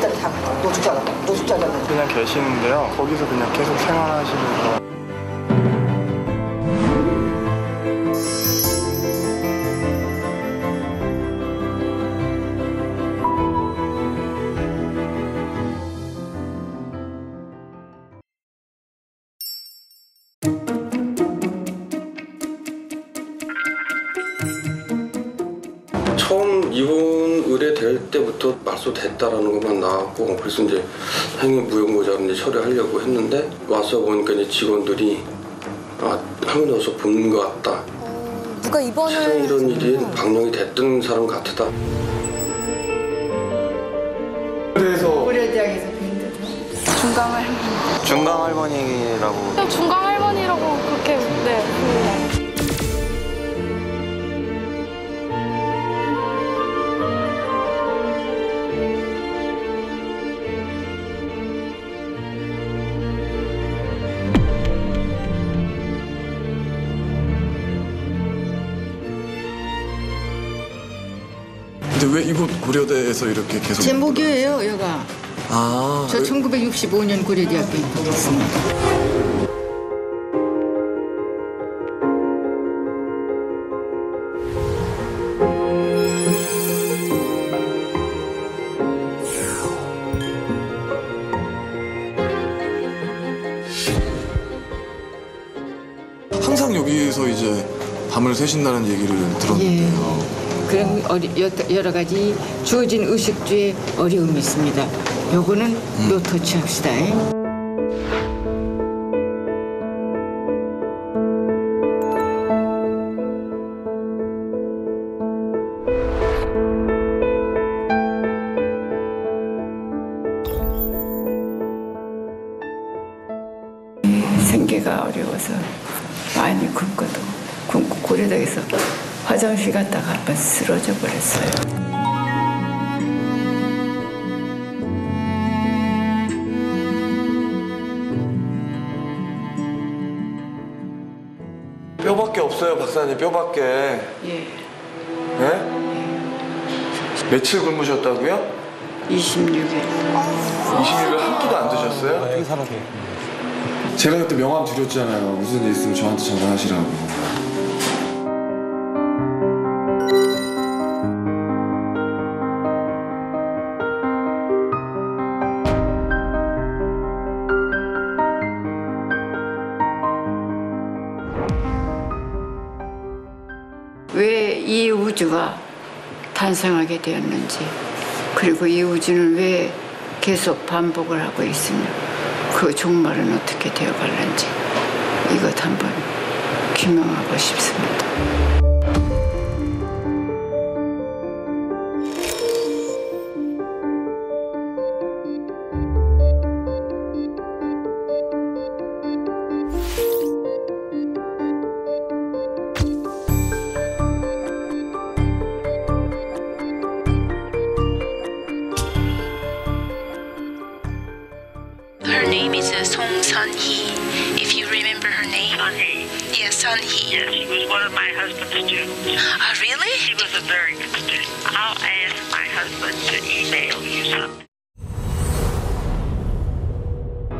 일단 다, 너 죽지 않아. 너 죽지 않아. 그냥 계시는데요. 거기서 그냥 계속 생활하시면서. 될 때부터 말소됐다라는 것만 나왔고 그래서 이제 행위 무용고자를 이제 처리하려고 했는데 와서 보니까 이제 직원들이 아 화면에 와서 보는 것 같다. 누가 세상 입원을 이런 일이 방영이 됐던 사람 같다. 그래서 고려대학에서 뵌 중강을 중강 할머니라고 중강 할머니라고 그렇게 네. 근데 왜 이곳 고려대에서 이렇게 계속 제 모교예요, 여가. 아 저 1965년 고려대학교 입학했습니다. 항상 여기서 이제 밤을 새신다는 얘기를 들었는데요. 그럼 어리- 여- 여러 가지 주어진 의식주에 어려움이 있습니다. 요거는 요 터치 합시다. 잉? 생계가 어려워서 많이 굶거든. 굶고 고려대에서 화장실 갔다가 한번 쓰러져 버렸어요. 뼈밖에 없어요, 박사님. 뼈밖에. 예, 네? 며칠 굶으셨다고요? 26일. 20일을 한 끼도 안 드셨어요? 제가 그때 명함 드렸잖아요. 무슨 일 있으면 저한테 전화하시라고. 우주가 탄생하게 되었는지, 그리고 이 우주는 왜 계속 반복을 하고 있으며, 그 종말은 어떻게 되어 갈는지, 이것 한번 규명하고 싶습니다. Song Sun Hee. If you remember her name. Sun Hee. Yes, Sun Hee. Yes, she was one of my husband's students. Ah, really? She was a very good student. I'll ask my husband to email you something.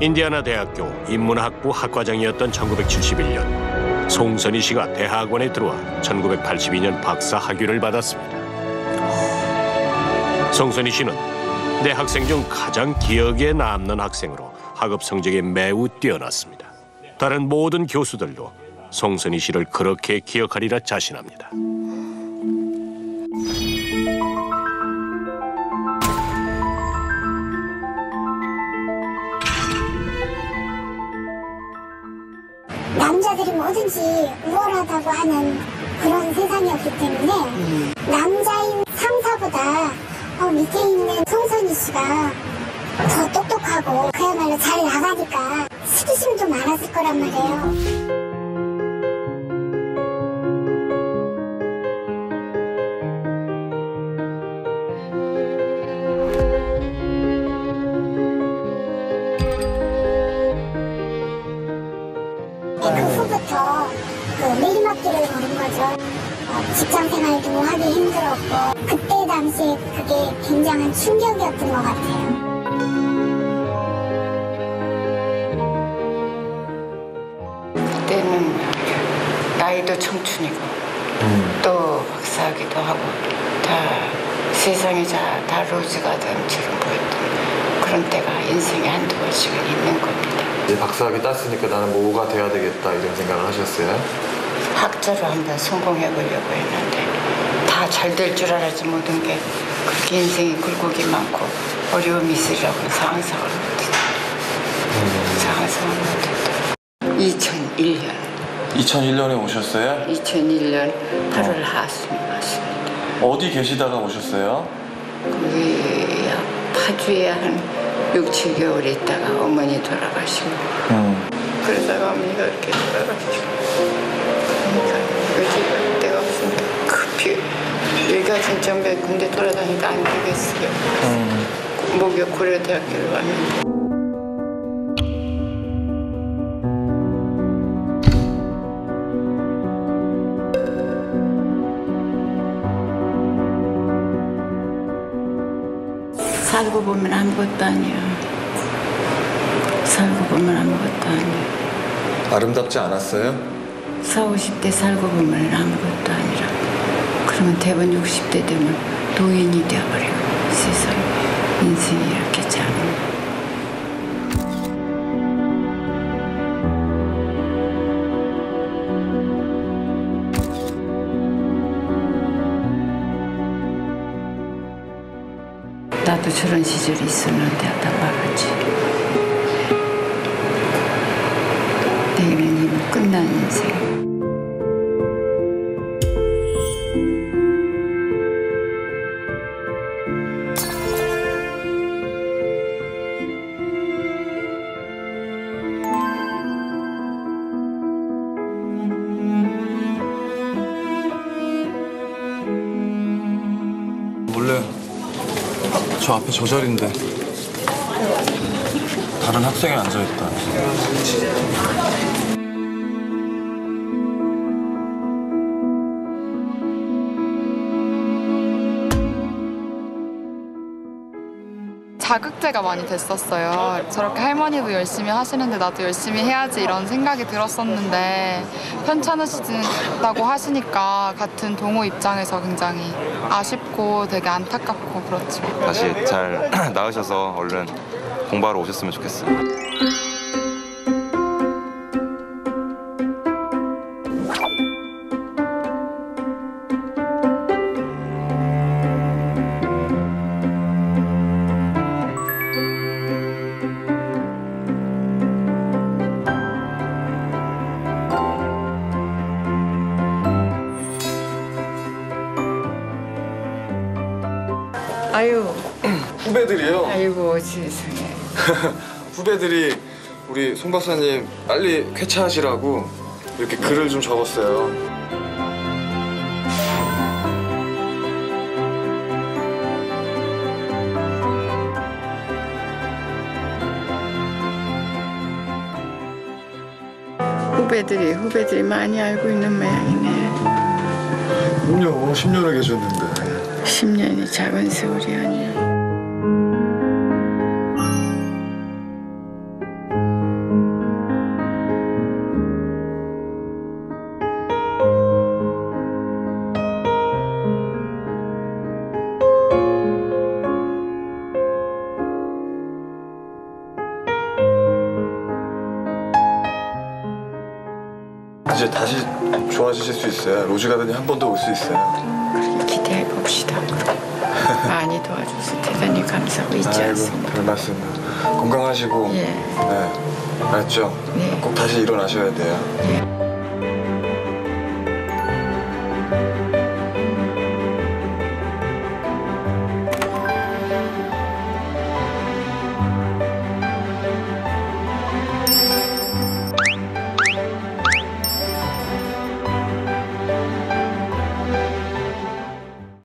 인디아나 대학교 인문학부 학과장이었던 1971년 송선희 씨가 대학원에 들어와 1982년 박사 학위를 받았습니다. 송선희 씨는 내 학생 중 가장 기억에 남는 학생으로 학업 성적이 매우 뛰어났습니다. 다른 모든 교수들도 송선희 씨를 그렇게 기억하리라 자신합니다. 남자들이 뭐든지 우월하다고 하는 그런 세상이었기 때문에 남자인 상사보다 어, 밑에 있는 송선희 씨가 더 똑똑하고 그야말로 잘 나가니까 수기심도 많았을 거란 말이에요. 그 내리막길을 걸은 거죠. 어, 직장 생활도 하기 힘들었고 그때 당시에 그게 굉장한 충격이었던 것 같아요. 나이도 청춘이고 또 박사하기도 하고 다 세상에 다, 다 로즈가 됨처럼 보였던 그런 때가 인생에 한두 번씩은 있는 겁니다. 이제 박사학위 땄으니까 나는 뭐가 돼야 되겠다 이런 생각을 하셨어요? 학자로 한번 성공해 보려고 했는데 다 잘 될 줄 알았지 모든 게 그렇게 인생이 굴곡이 많고 어려움이 있으리라고 상상을 못했다. 상상을 못했다. 2001년 2001년에 오셨어요? 2001년 8월 하순에 왔습니다. 어디 계시다가 오셨어요? 거기 파주에 한 6, 7개월 있다가 어머니 돌아가시고 음. 그러다가 어머니가 이렇게 돌아가시고 그러니까 여기 데가 없으니까 급히 여기가 진짜 몇 군데 돌아다니까 안 되겠어요. 목욕 고려대학교를 왔는데 살고 보면 아무것도 아니야. 살고 보면 아무것도 아니야. 아름답지 않았어요? 4, 50대 살고 보면 아무것도 아니라 그러면 대번 60대 되면 도인이 되어버려 세상에 인생이 이렇게 짧 나도 저런 시절이 있었는데 하다 말았지? 내일은 이미 끝난 인생. 몰래 저 앞에 저 자리인데. 다른 학생이 앉아있다 자극제가 많이 됐었어요. 저렇게 할머니도 열심히 하시는데 나도 열심히 해야지 이런 생각이 들었었는데 편찮으시다고 하시니까 같은 동호 입장에서 굉장히 아쉽고 되게 안타깝고 그렇죠. 다시 잘 나으셔서 얼른 공부하러 오셨으면 좋겠어요. 아유. 후배들이요? 아이고 세상에. 후배들이 우리 송 박사님 빨리 쾌차하시라고 이렇게 글을 좀 적었어요. 후배들이 후배들이 많이 알고 있는 모양이네. 그럼요. 10년을 계셨는데 10년이 작은 세월이 아니야 이제 다시 좋아지실 수 있어요 로즈 가든이 한 번 더 올 수 있어요 기대해 봅시다 많이 도와줘서 대단히 감사하고 있지 아이고 않습니까 별 말씀 건강하시고 예. 네 알았죠? 네. 꼭 다시 일어나셔야 돼요 예.